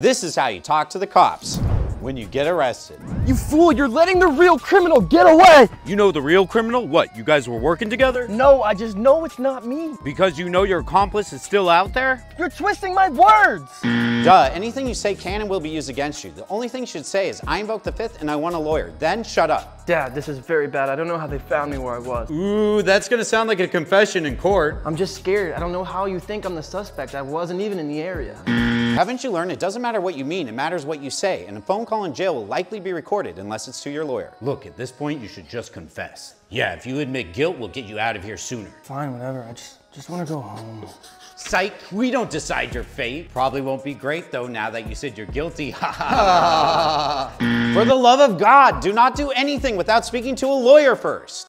This is how you talk to the cops when you get arrested. You fool, you're letting the real criminal get away! You know the real criminal? What, you guys were working together? No, I just know it's not me. Because you know your accomplice is still out there? You're twisting my words! Duh, anything you say can and will be used against you. The only thing you should say is, I invoke the fifth and I want a lawyer. Then shut up. Dad, this is very bad. I don't know how they found me where I was. Ooh, that's gonna sound like a confession in court. I'm just scared. I don't know how you think I'm the suspect. I wasn't even in the area. Haven't you learned it doesn't matter what you mean, it matters what you say, and a phone call in jail will likely be recorded unless it's to your lawyer. Look, at this point, you should just confess. Yeah, if you admit guilt, we'll get you out of here sooner. Fine, whatever. I just just want to go home. Psych, we don't decide your fate. Probably won't be great though now that you said you're guilty. For the love of God, do not do anything without speaking to a lawyer first.